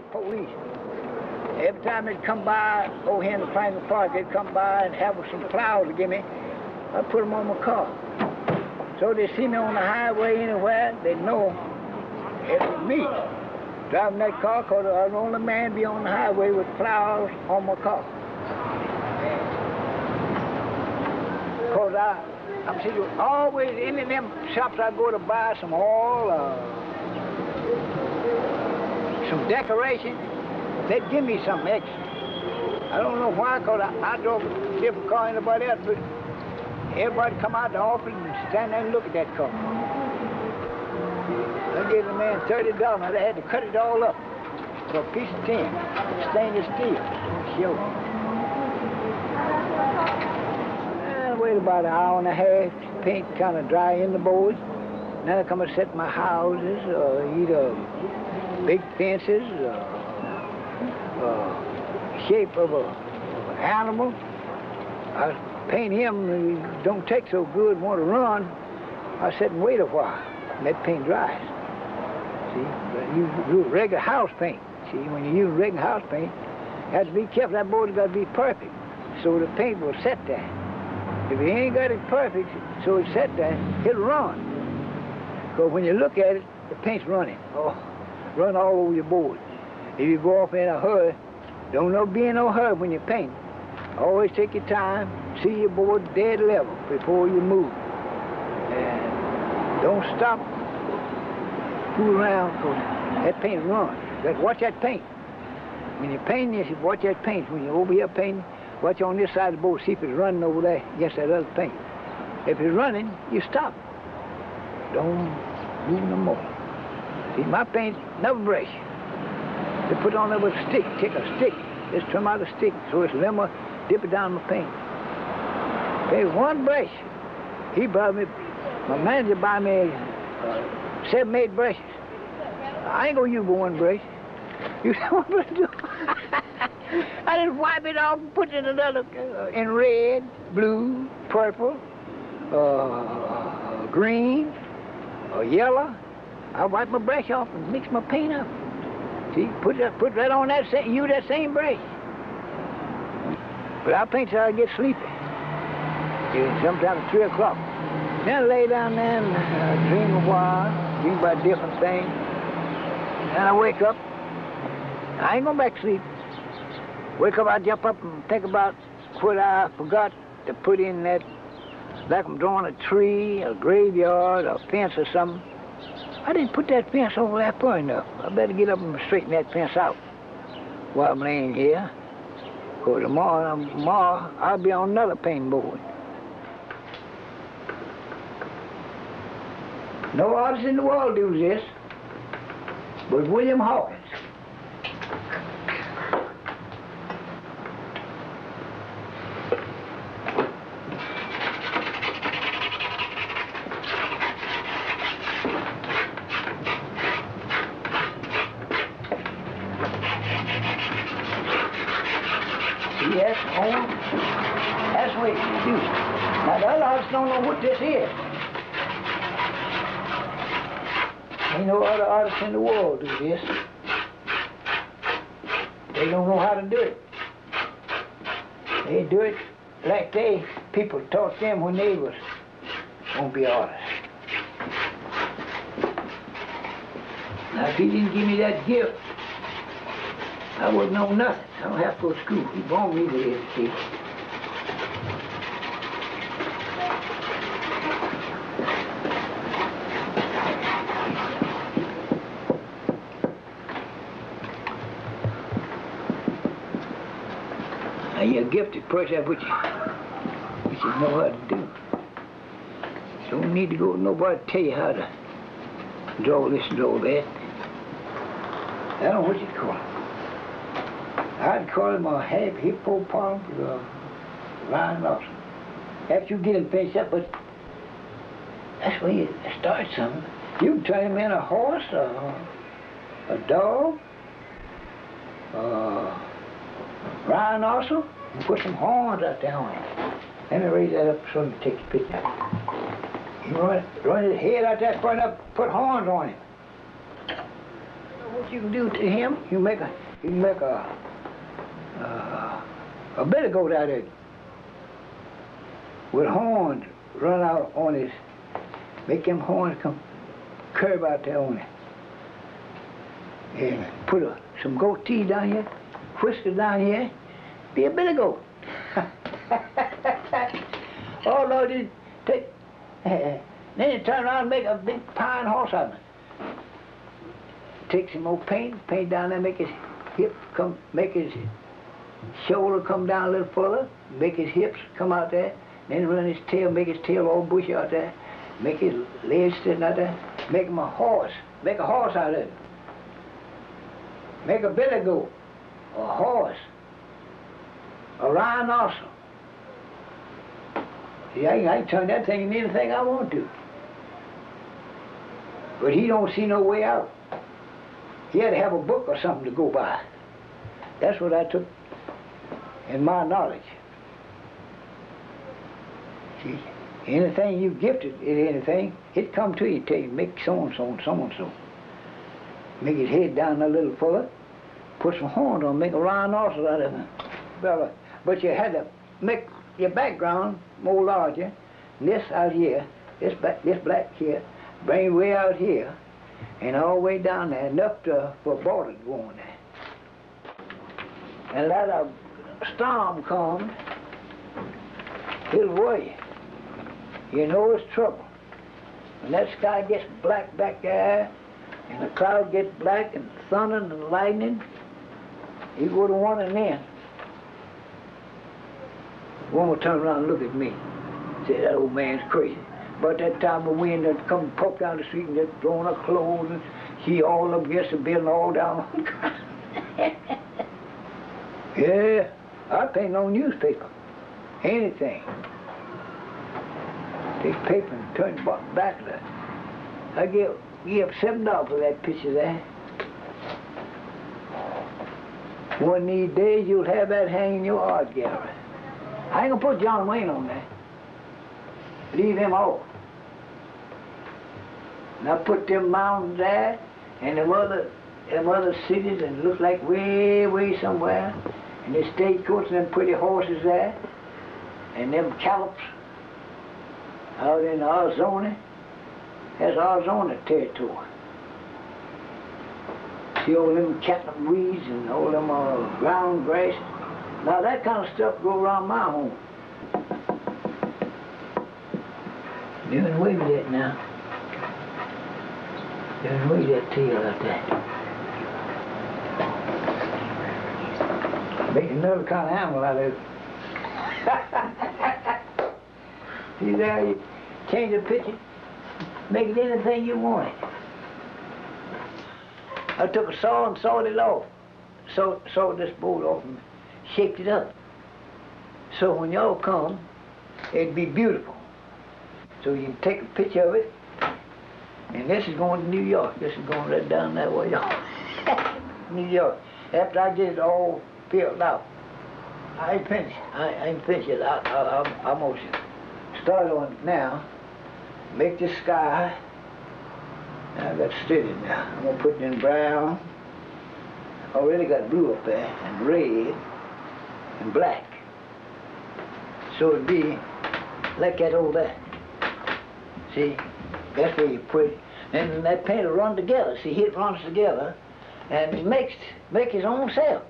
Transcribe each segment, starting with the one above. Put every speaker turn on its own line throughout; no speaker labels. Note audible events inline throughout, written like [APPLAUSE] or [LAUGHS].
state police. Every time they'd come by, over here in the Franklin Park, they'd come by and have some flowers to give me. I'd put them on my car. So they see me on the highway anywhere, they know it was me driving that car because I was the only man be on the highway with flowers on my car. Because I, I'm saying, always in them shops I go to buy some oil, uh, some decoration, they'd give me some extra. I don't know why, because I, I drove a different car than anybody else, but everybody come out the office and stand there and look at that car. I gave the man $30. Now they had to cut it all up for a piece of tin, stainless steel. Sure. I wait about an hour and a half, paint kind of dry in the boards. Then I come and set my houses, uh, either big fences, uh, uh, shape of a of an animal. I paint him, he don't take so good, want to run. I sit and wait a while, and that paint dries. See, but you use regular house paint. See, when you use regular house paint, you have to be careful. That board's got to be perfect, so the paint will set there. If you ain't got it perfect, so it's set there, it'll run. Because when you look at it, the paint's running. Oh, run all over your board. If you go off in a hurry, don't know be in no hurry when you paint. Always take your time, see your board dead level before you move. And don't stop fool around because that paint runs. But watch that paint. When you're painting this, watch that paint. When you're over here painting, watch on this side of the board, see if it's running over there against that other paint. If it's running, you stop. Don't move no more. See, my paint never brush. They put on there with a stick, take a stick, just trim out a stick so it's limber, dip it down in my paint. Pay one brush. He bought me, my manager buy me uh, seven, eight brushes. I ain't gonna use one brush. [LAUGHS] You know what I'm gonna do? [LAUGHS] I just wipe it off and put it in another, uh, in red, blue, purple, uh, green, or yellow. I wipe my brush off and mix my paint up. See, put that, put that on that same, use that same brush. But I paint till I get sleepy. Sometimes at three o'clock. Then I lay down there and uh, dream a while, dream about different things. Then I wake up. I ain't going back to sleep. Wake up, I jump up and think about what I forgot to put in that, like I'm drawing a tree, a graveyard, a fence or something. I didn't put that fence over there far enough. I better get up and straighten that fence out while I'm laying here. Because tomorrow, tomorrow I'll be on another pain board. No artist in the world does this but William Hawkins. Yes, oh, that's what you do. Now artists don't know what this is. Ain't no other artists in the world do this. They don't know how to do it. They do it like they people taught them when they was gonna be artists. Now if he didn't give me that gift, I wouldn't know nothing. I don't have to go to school. He born me with education. You're a gifted person, which you, which you know how to do. So don't need to go nobody tell you how to draw this and draw that. I don't know what you call it. I'd call him a half hippopotamus or rhinoceros. After you get him finished up, but that's where you start something. You can turn him in a horse, or a dog, uh, rhinoceros, and put some horns out there on him. Let me raise that up so you can take the picture. You run, run his head out there, front up, put horns on him. what you can do to him, you make a, you make a, uh, a billy goat out of it. With horns run out on his, make them horns come curve out there on it. And put a, some goat teeth down here, whiskers down here, be a billy goat. [LAUGHS] oh Lord, you take, then you turn around and make a big pine horse out of it. Take some more paint, paint down there, make his hip come, make his shoulder come down a little further, make his hips come out there, then run his tail, make his tail all bushy out there, make his legs sitting out there, make him a horse, make a horse out of it. Make a billy goat, a horse, a rhinoceros. See, I, I turn that thing into anything I want to. But he don't see no way out. He had to have a book or something to go by. That's what I took in my knowledge. See, anything you gifted in anything, it come to you, tell you, make so and so and so and so. Make his head down a little further, put some horns on, make a rhinoceros out of him. Well, but you had to make your background more larger. And this out here, this black, this black here, bring way out here, and all the way down there, enough to, for a border to go on there. And let a storm come, it'll worry you. You know it's trouble. When that sky gets black back there, and the cloud gets black, and thunder and lightning, you go to one and then. One turned around and looked at me. Said, that old man's crazy. But that time the wind had come poke down the street and just throwing her clothes and she all up against the building all down on the ground. yeah, I paint no newspaper. Anything. Take paper and turn bottom back it. I give give seven dollars for that picture there. One of these days you'll have that hanging in your art gallery. I ain't gonna put John Wayne on there. Leave him off. Now put them mountains there and them other them other cities and look like way, way somewhere. And the stagecoach and them pretty horses there. And them callops out in Arizona. That's Arizona territory. See all them catnip weeds and all them uh, ground grass. Now that kind of stuff go around my home. Doing away with that now. Doing away with that tail like that. Make another kind of animal out of it. See there, [LAUGHS] you change the picture, make it anything you want it. I took a saw and sawed it off. Saw, sawed this board off shaped it up. So when y'all come, it'd be beautiful. So you can take a picture of it, and this is going to New York. This is going right down that way, y'all. [LAUGHS] New York. After I get it all filled out, I ain't finished. I, I ain't finished it. I, I, I'm, I'm almost start on it now. Make the sky. I got steady now. I'm gonna put it in brown. Already got blue up there, and red, and black. So it'd be like that over there. See, that's where you put it. And that paint will run together. See, it runs together, and makes make his own self.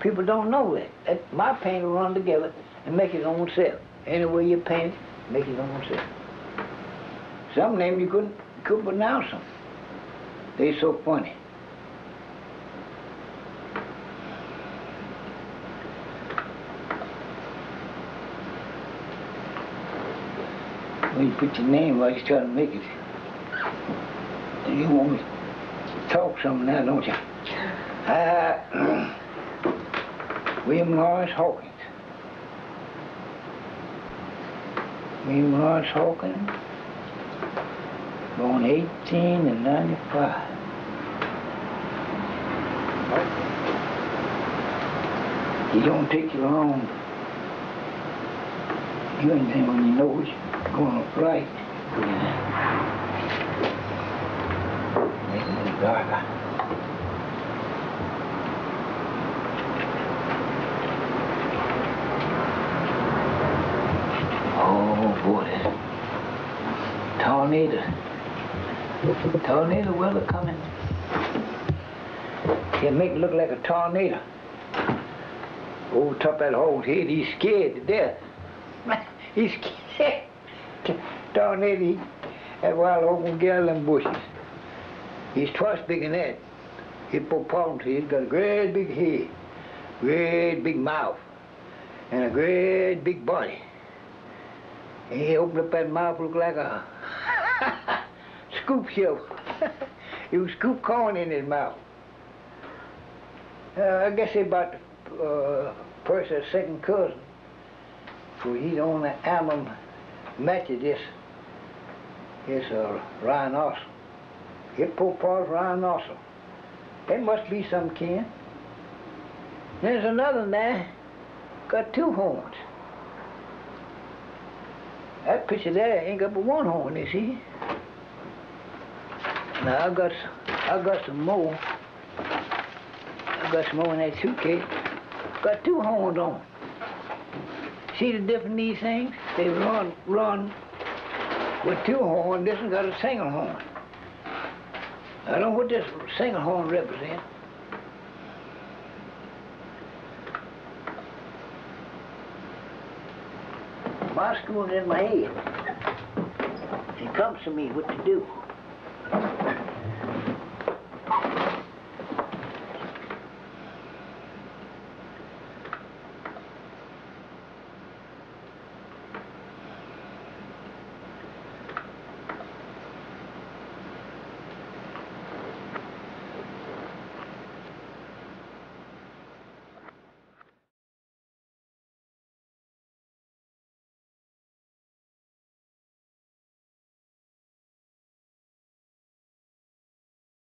People don't know that. that my paint will run together and make his own self. Any way you paint it, make his own self. Some names you couldn't couldn't pronounce them. They so funny. You put your name while you're trying to make it. And you want me to talk something now, don't you? Uh, William Lawrence Hawkins. William Lawrence Hawkins, born 18 and 95. You don't take your own do anything when you know it's going right. Making it darker. Oh boy. Tornado. Tornado weather coming. it'll make it look like a tornado. top that Old Head, he's scared to death. [LAUGHS] he's hog gonna get out of them bushes. He's twice bigger than that. Hippopotamus, he's got a great big head, great big mouth, and a great big body. And he opened up that mouth, looked like a [LAUGHS] scoop shovel. [LAUGHS] he would scoop corn in his mouth. Uh, I guess he about uh, first or second cousin. For he's on the album matches this, this uh, rhinoceros. Hippopotamus rhinoceros. That must be some kin. There's another there, got two horns. That picture there ain't got but one horn, you see. Now I got, I got some more. I got some more in that suitcase. Got two horns on. See the difference in these things? They run, run with two horns. This one got a single horn. I don't know what this single horn represents. My school's in my head. It comes to me what to do.